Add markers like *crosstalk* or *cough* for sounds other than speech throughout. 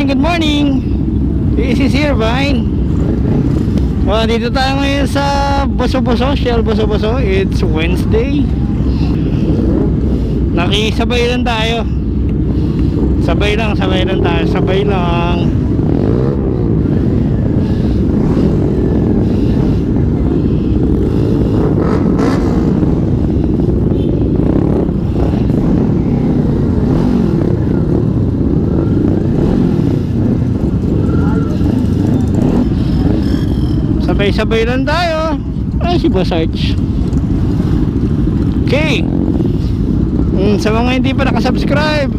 morning, good morning. This is Irvine. Well, dito tayo ngayon sa Boso-Boso, Shell Boso-Boso. It's Wednesday. Nakisabay lang tayo. Sabay lang, sabay lang tayo, sabay lang. Sabay-sabay lang tayo. Ay, si Boss Arch. Okay. Mm, sa mga hindi pa nakasubscribe,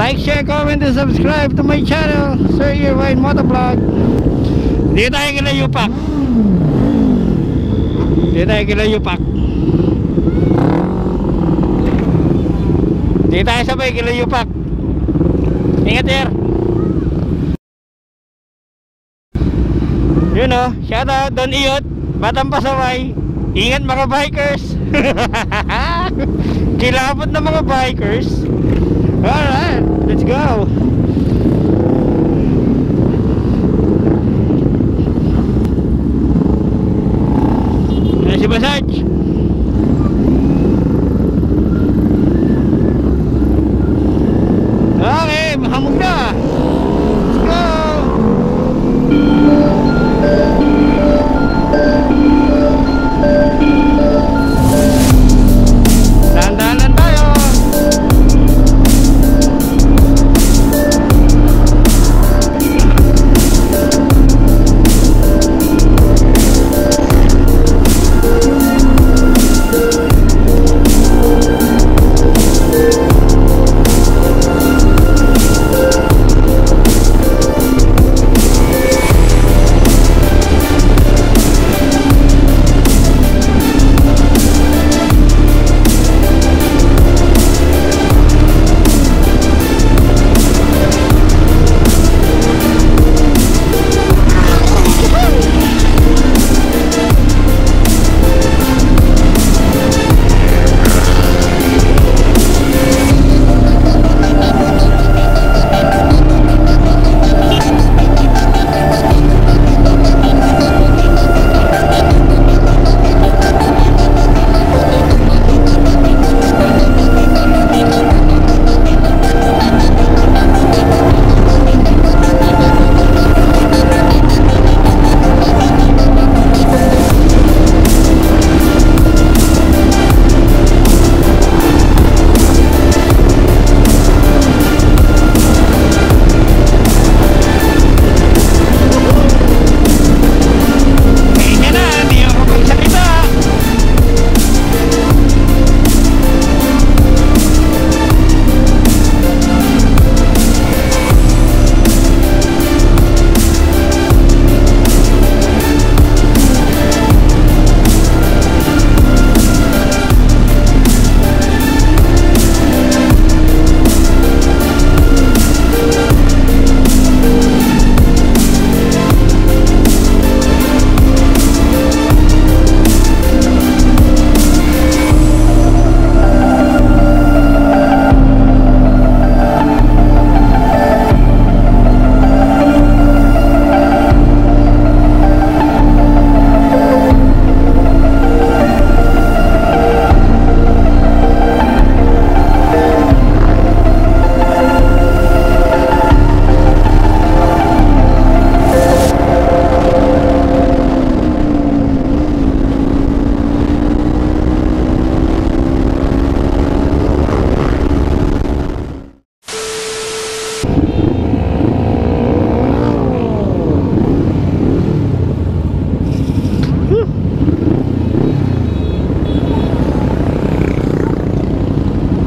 like, share, comment, and subscribe to my channel, Sir Irvine Motovlog. Hindi tayo kila Yupak. Hindi tayo kila Yupak. Hindi tayo sabay kila Yupak. Ingat, sir. Yun o, shout out Don Iyot, Batang Pasaway. Ingat mga bikers. *laughs* Kilabot na mga bikers. Alright, let's go.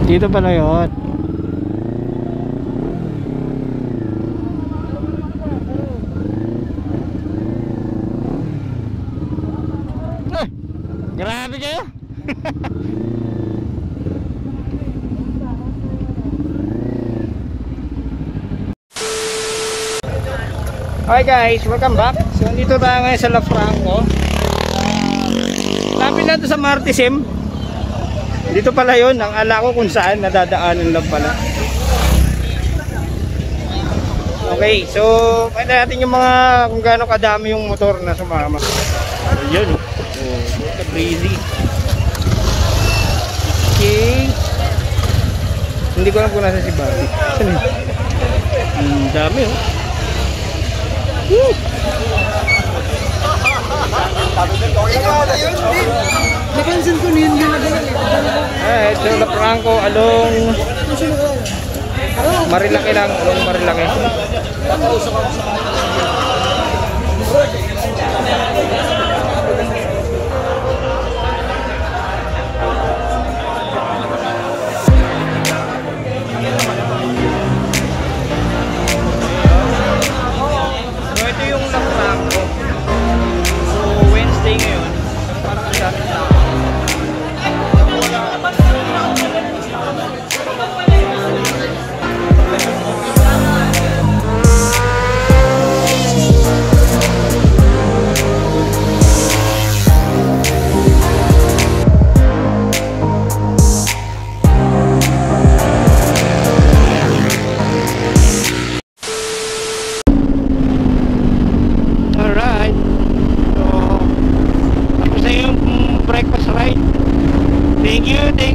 Dito pala yun. Eh, grabe kayo. *laughs* Hi guys, welcome back. So dito tayo ngayon sa La Franco. Uh, lapit na to sa Martisim. Dito pala yon ang ala ko kung saan nadadaanan lang pala. Okay, so kaya natin yung mga kung gaano kadami yung motor na sumama. Ayun. Oh, breezy. Okay. Hindi ko alam kung nasa si Bobby. Yun? Ang dami oh. Napansin ko na yun ginagawa eh. Ah, ito na Franco along Marilaki lang, along Marilaki.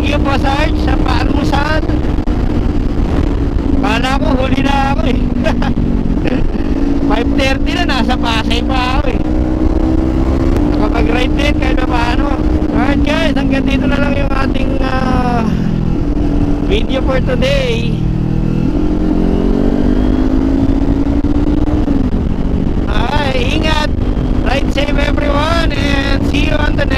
Thank you po, Sarge, sa paarusan. Kala ko, huli na ako eh. *laughs* 5.30 na, nasa Pasay pa ako eh. Nakapag-ride din, kahit na paano. Alright guys, hanggang dito na lang yung ating uh, video for today. Alright, ingat! Ride safe everyone and see you on the